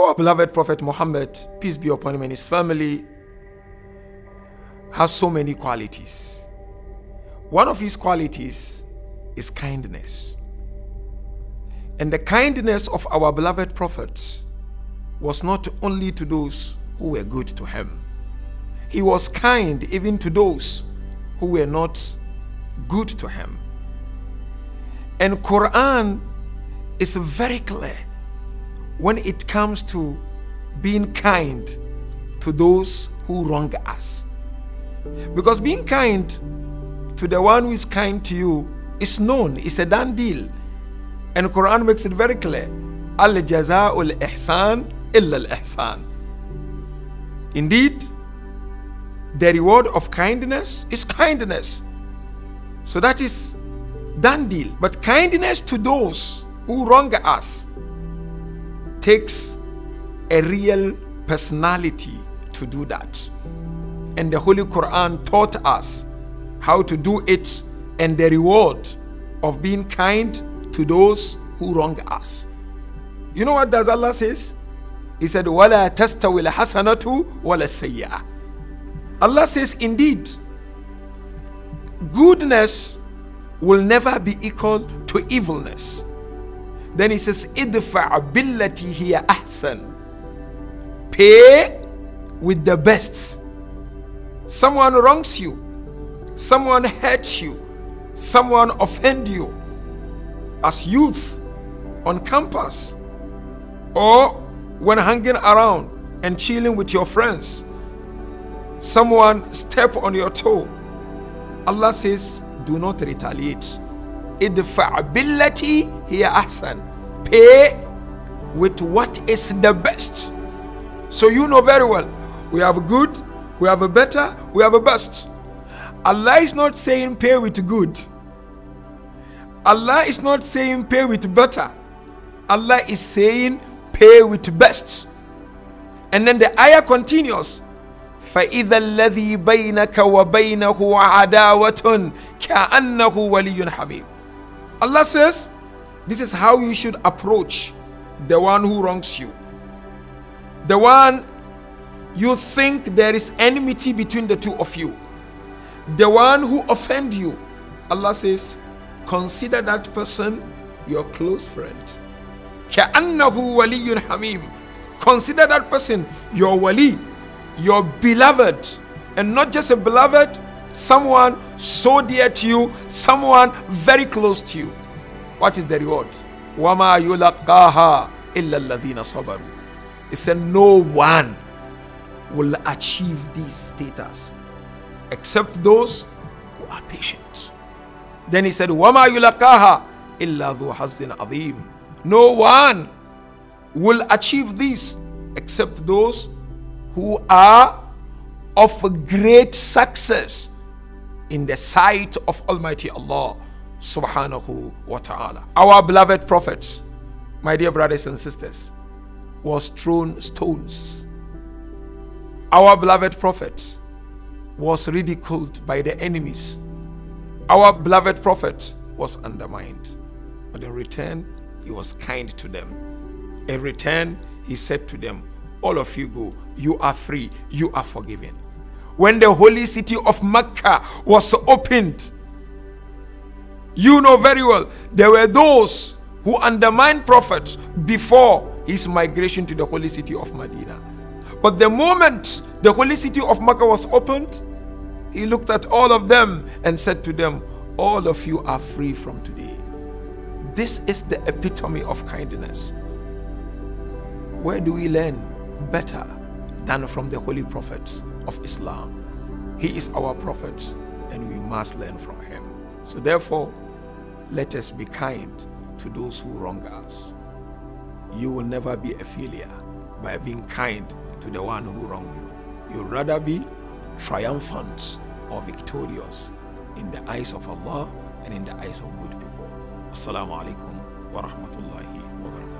Our beloved Prophet Muhammad, peace be upon him and his family, has so many qualities. One of his qualities is kindness. And the kindness of our beloved Prophet was not only to those who were good to him, he was kind even to those who were not good to him. And Quran is very clear when it comes to being kind to those who wrong us. Because being kind to the one who is kind to you is known, it's a done deal. And Quran makes it very clear. Al jaza'ul ihsan illa al ihsan. Indeed, the reward of kindness is kindness. So that is done deal. But kindness to those who wrong us takes a real personality to do that. And the Holy Quran taught us how to do it and the reward of being kind to those who wrong us. You know what does Allah says? He said, وَلَا تَسْتَوِ الْحَسَنَةُ وَلَا السَّيِّئَةُ Allah says, indeed, goodness will never be equal to evilness. Then he says, idfa billati hiya ahsan. Pay with the best. Someone wrongs you, someone hurts you, someone offend you as youth on campus or when hanging around and chilling with your friends. Someone step on your toe. Allah says, do not retaliate Idfa billati hiya ahsan. Pay with what is the best. So you know very well, we have a good, we have a better, we have a best. Allah is not saying pay with good. Allah is not saying pay with better. Allah is saying pay with best. And then the ayah continues. فإذا الذي بينك وبينه عداوة كأنه ولي حميم Allah says this is how you should approach the one who wrongs you the one you think there is enmity between the two of you the one who offend you Allah says consider that person your close friend كأنه ولي حميم consider that person your wali your beloved, and not just a beloved, someone so dear to you, someone very close to you. What is the reward? وَمَا يُلَقَّاهَا إِلَّا الَّذِينَ صَبَرُوا It said no one will achieve this status except those who are patient. Then he said, وَمَا يُلَقَّاهَا إِلَّا ذُو حَظٍ عَظِيمٍ No one will achieve this except those who are of great success in the sight of Almighty Allah subhanahu wa ta'ala. Our beloved prophets, my dear brothers and sisters, was thrown stones. Our beloved prophet was ridiculed by the enemies. Our beloved prophet was undermined. But in return, he was kind to them. In return, he said to them, all of you go. You are free. You are forgiven. When the holy city of Mecca was opened, you know very well, there were those who undermined Prophet before his migration to the holy city of Medina. But the moment the holy city of Mecca was opened, he looked at all of them and said to them, All of you are free from today. This is the epitome of kindness. Where do we learn better than from the holy prophets of Islam. He is our prophet and we must learn from him. So therefore, let us be kind to those who wrong us. You will never be a failure by being kind to the one who wrong you. You'll rather be triumphant or victorious in the eyes of Allah and in the eyes of good people. Assalamu alaikum wa rahmatullahi wa barakatuh.